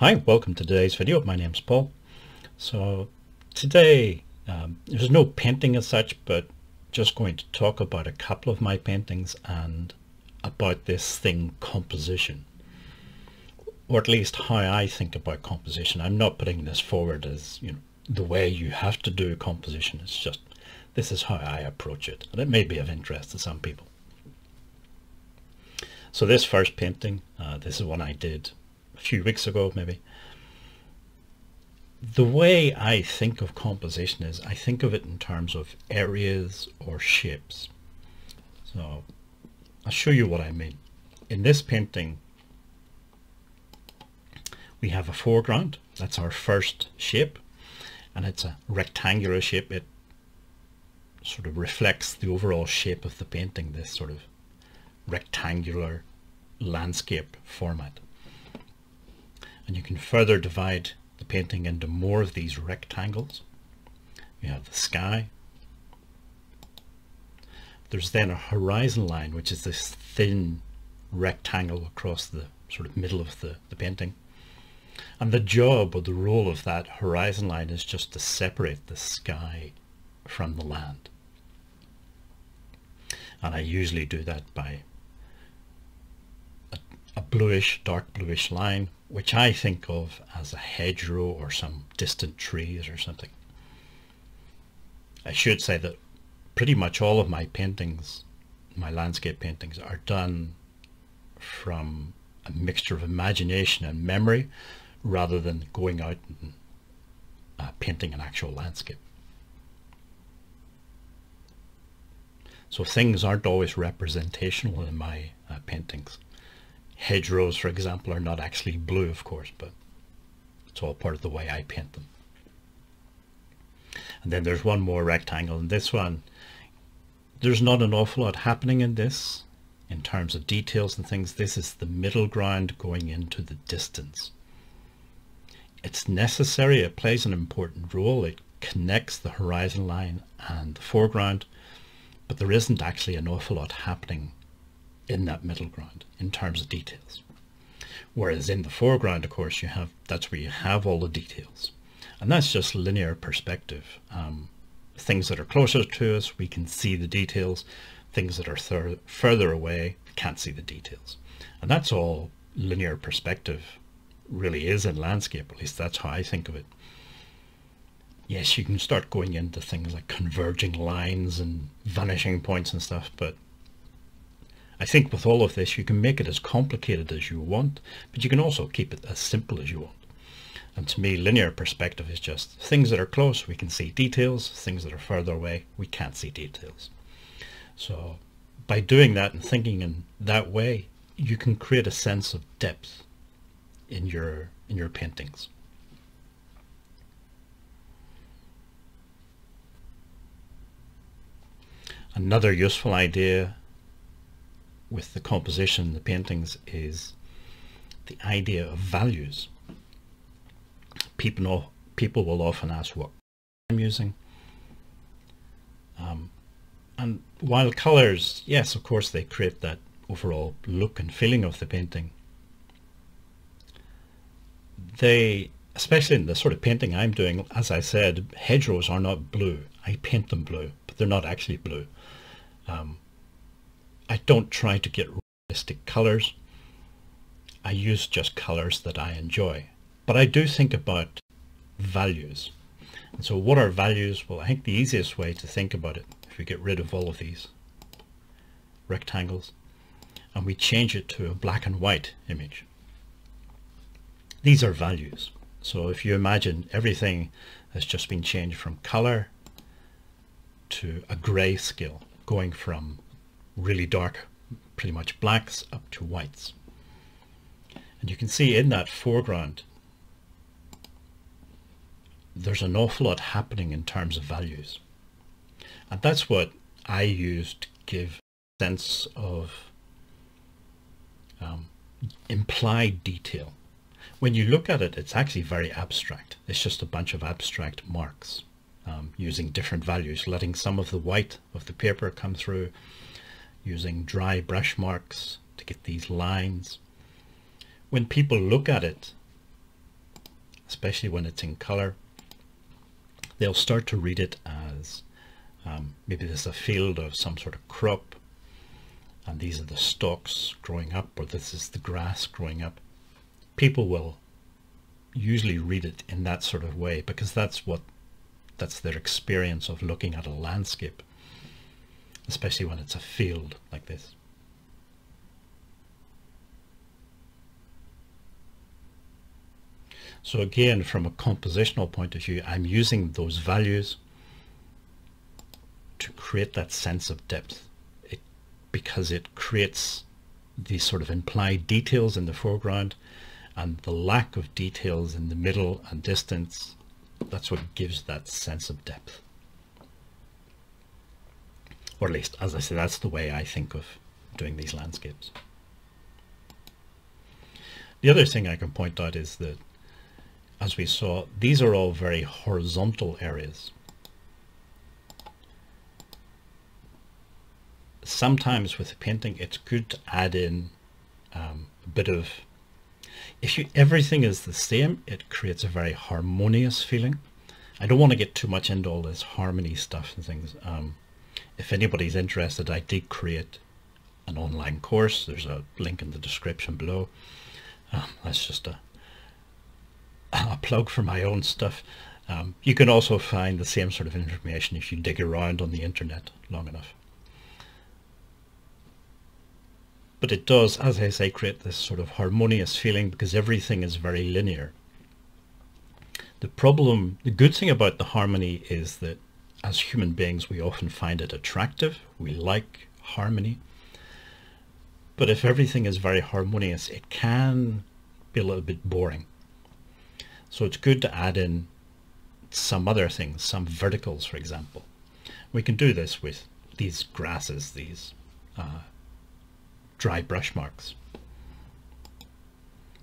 Hi, welcome to today's video. My name's Paul. So today um, there's no painting as such, but just going to talk about a couple of my paintings and about this thing composition or at least how I think about composition. I'm not putting this forward as you know the way you have to do composition. It's just this is how I approach it and it may be of interest to some people. So this first painting, uh, this is one I did a few weeks ago maybe. The way I think of composition is I think of it in terms of areas or shapes. So I'll show you what I mean. In this painting we have a foreground, that's our first shape, and it's a rectangular shape. It sort of reflects the overall shape of the painting, this sort of rectangular landscape format. And you can further divide the painting into more of these rectangles. You have the sky. There's then a horizon line, which is this thin rectangle across the sort of middle of the, the painting. And the job or the role of that horizon line is just to separate the sky from the land. And I usually do that by a, bluish, dark bluish line which I think of as a hedgerow or some distant trees or something. I should say that pretty much all of my paintings, my landscape paintings, are done from a mixture of imagination and memory rather than going out and uh, painting an actual landscape. So things aren't always representational in my uh, paintings hedgerows, for example, are not actually blue, of course, but it's all part of the way I paint them. And then there's one more rectangle in this one. There's not an awful lot happening in this in terms of details and things. This is the middle ground going into the distance. It's necessary, it plays an important role. It connects the horizon line and the foreground, but there isn't actually an awful lot happening in that middle ground in terms of details. Whereas in the foreground, of course, you have that's where you have all the details. And that's just linear perspective. Um, things that are closer to us, we can see the details. Things that are further away, can't see the details. And that's all linear perspective really is in landscape, at least that's how I think of it. Yes, you can start going into things like converging lines and vanishing points and stuff, but I think with all of this, you can make it as complicated as you want, but you can also keep it as simple as you want. And to me, linear perspective is just things that are close, we can see details. Things that are further away, we can't see details. So by doing that and thinking in that way, you can create a sense of depth in your, in your paintings. Another useful idea with the composition, the paintings, is the idea of values. People know, people will often ask what I'm using. Um, and while colors, yes, of course, they create that overall look and feeling of the painting. They, especially in the sort of painting I'm doing, as I said, hedgerows are not blue. I paint them blue, but they're not actually blue. Um, I don't try to get realistic colors. I use just colors that I enjoy. But I do think about values. And so what are values? Well, I think the easiest way to think about it, if we get rid of all of these rectangles, and we change it to a black and white image. These are values. So if you imagine everything has just been changed from color to a gray scale, going from really dark, pretty much blacks up to whites. And you can see in that foreground, there's an awful lot happening in terms of values. And that's what I use to give sense of um, implied detail. When you look at it, it's actually very abstract. It's just a bunch of abstract marks um, using different values, letting some of the white of the paper come through, using dry brush marks to get these lines. When people look at it, especially when it's in color, they'll start to read it as um, maybe there's a field of some sort of crop and these are the stalks growing up or this is the grass growing up. People will usually read it in that sort of way because that's what that's their experience of looking at a landscape especially when it's a field like this. So again, from a compositional point of view, I'm using those values to create that sense of depth it, because it creates these sort of implied details in the foreground and the lack of details in the middle and distance, that's what gives that sense of depth. Or at least, as I say, that's the way I think of doing these landscapes. The other thing I can point out is that as we saw, these are all very horizontal areas. Sometimes with a painting, it's good to add in um, a bit of, if you everything is the same, it creates a very harmonious feeling. I don't want to get too much into all this harmony stuff and things. Um, if anybody's interested, I did create an online course. There's a link in the description below. Um, that's just a a plug for my own stuff. Um, you can also find the same sort of information if you dig around on the internet long enough. But it does, as I say, create this sort of harmonious feeling because everything is very linear. The problem, the good thing about the harmony is that as human beings we often find it attractive. We like harmony. But if everything is very harmonious, it can be a little bit boring. So it's good to add in some other things, some verticals, for example. We can do this with these grasses, these uh, dry brush marks.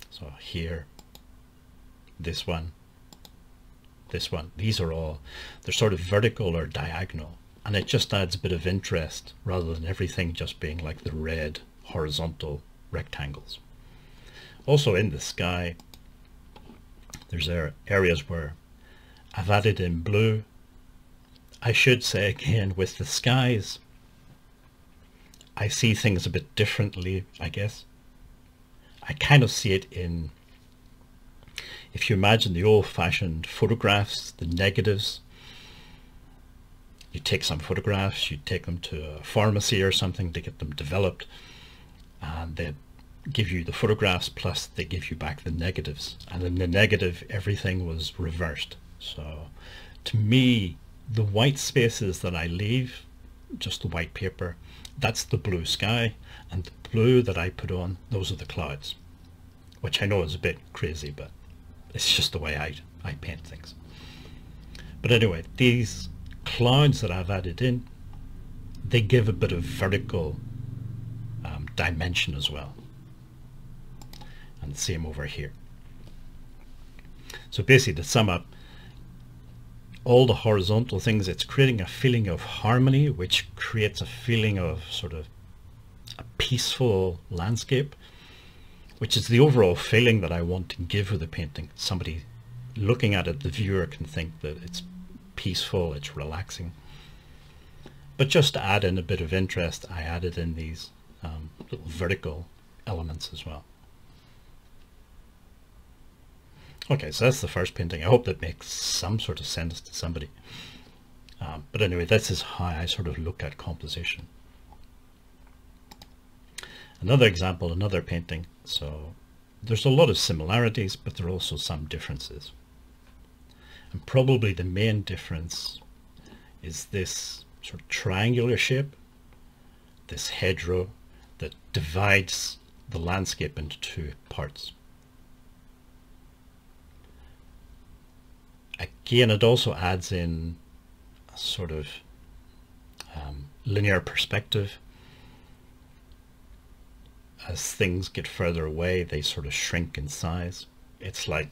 So here, this one, this one, these are all, they're sort of vertical or diagonal. And it just adds a bit of interest rather than everything just being like the red horizontal rectangles. Also in the sky, there's areas where I've added in blue. I should say again with the skies, I see things a bit differently, I guess. I kind of see it in, if you imagine the old-fashioned photographs, the negatives, you take some photographs, you take them to a pharmacy or something to get them developed, and they give you the photographs plus they give you back the negatives. And in the negative everything was reversed. So to me the white spaces that I leave just the white paper that's the blue sky. And the blue that I put on those are the clouds which I know is a bit crazy but it's just the way I, I paint things. But anyway these clouds that I've added in they give a bit of vertical um, dimension as well. And the same over here. So basically to sum up, all the horizontal things, it's creating a feeling of harmony, which creates a feeling of sort of a peaceful landscape, which is the overall feeling that I want to give with the painting. Somebody looking at it, the viewer can think that it's peaceful, it's relaxing. But just to add in a bit of interest, I added in these um, little vertical elements as well. Okay, so that's the first painting. I hope that makes some sort of sense to somebody. Um, but anyway, this is how I sort of look at composition. Another example, another painting. So there's a lot of similarities, but there are also some differences. And probably the main difference is this sort of triangular shape, this hedgerow that divides the landscape into two parts. again, it also adds in a sort of um, linear perspective. As things get further away, they sort of shrink in size. It's like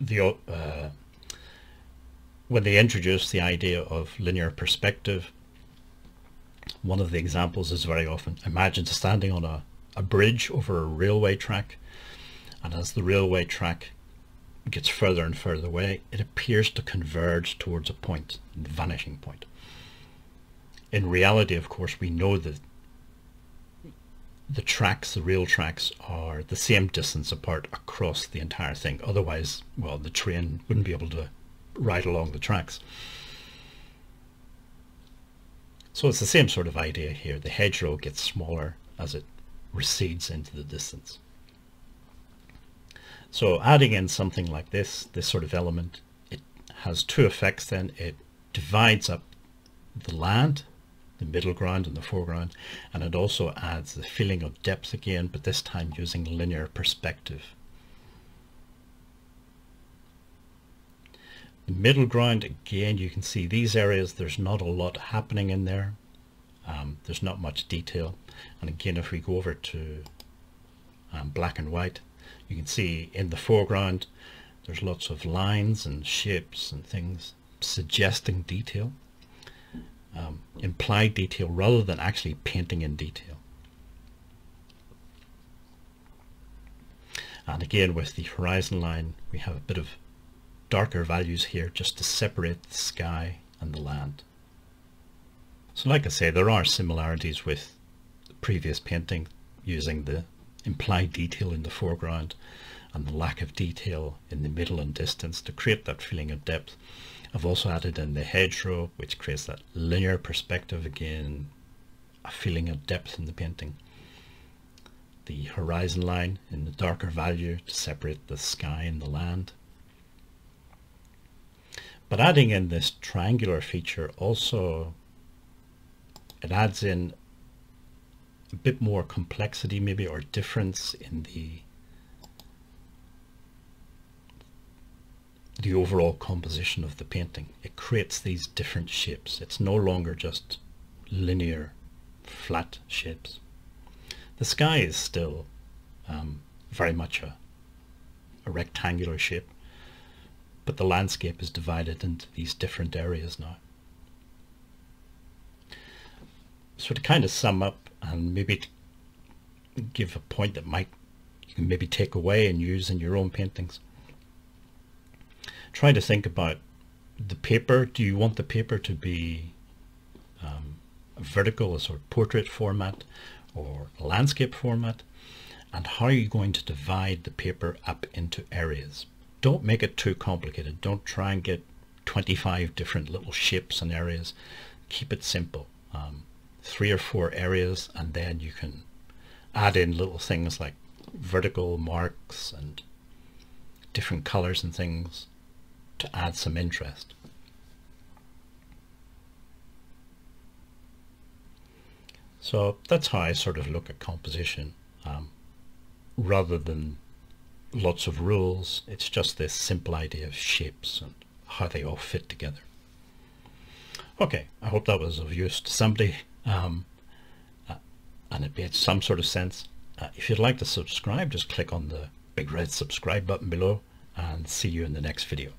the uh, when they introduce the idea of linear perspective, one of the examples is very often imagine standing on a, a bridge over a railway track and as the railway track gets further and further away, it appears to converge towards a point, the vanishing point. In reality, of course, we know that the tracks, the real tracks, are the same distance apart across the entire thing. Otherwise, well, the train wouldn't be able to ride along the tracks. So it's the same sort of idea here. The hedgerow gets smaller as it recedes into the distance. So adding in something like this, this sort of element, it has two effects then. It divides up the land the middle ground and the foreground and it also adds the feeling of depth again but this time using linear perspective. The middle ground again you can see these areas there's not a lot happening in there. Um, there's not much detail. And again if we go over to um, black and white you can see in the foreground there's lots of lines and shapes and things suggesting detail um, implied detail rather than actually painting in detail. And again with the horizon line we have a bit of darker values here just to separate the sky and the land. So like I say there are similarities with the previous painting using the implied detail in the foreground and the lack of detail in the middle and distance to create that feeling of depth. I've also added in the hedgerow, which creates that linear perspective again, a feeling of depth in the painting. The horizon line in the darker value to separate the sky and the land. But adding in this triangular feature also, it adds in a bit more complexity maybe or difference in the the overall composition of the painting. It creates these different shapes. It's no longer just linear, flat shapes. The sky is still um, very much a, a rectangular shape, but the landscape is divided into these different areas now. So to kind of sum up and maybe give a point that might you can maybe take away and use in your own paintings try to think about the paper. Do you want the paper to be um, vertical, a sort of portrait format or landscape format? And how are you going to divide the paper up into areas? Don't make it too complicated. Don't try and get 25 different little shapes and areas. Keep it simple. Um, three or four areas and then you can add in little things like vertical marks and different colors and things to add some interest. So that's how I sort of look at composition. Um, rather than lots of rules, it's just this simple idea of shapes and how they all fit together. Okay, I hope that was of use to somebody um, uh, and it made some sort of sense. Uh, if you'd like to subscribe, just click on the big red subscribe button below and see you in the next video.